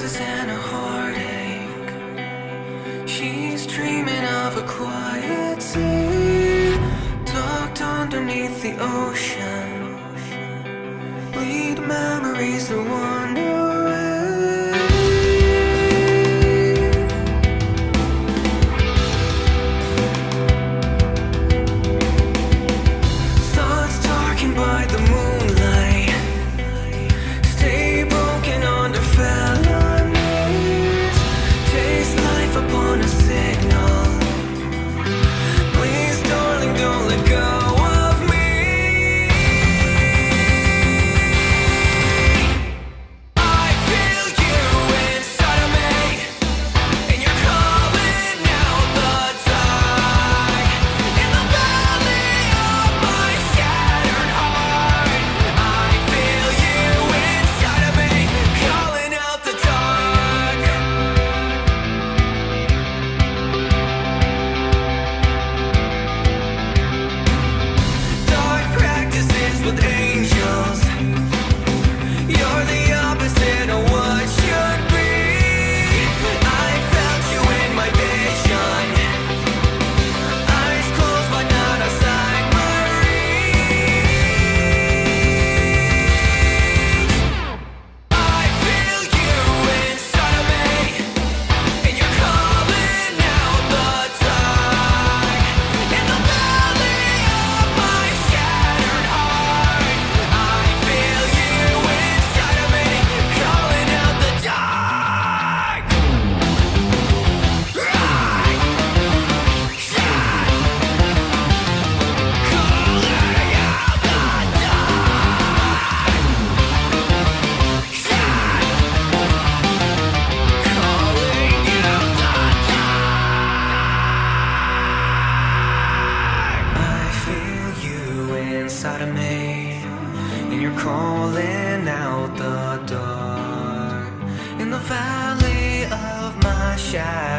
kisses and a heartache. She's dreaming of a quiet sea, tucked underneath the ocean. Bleed memories that wander away. Thoughts darkened by the moon. with and you're calling out the dark in the valley of my shadow.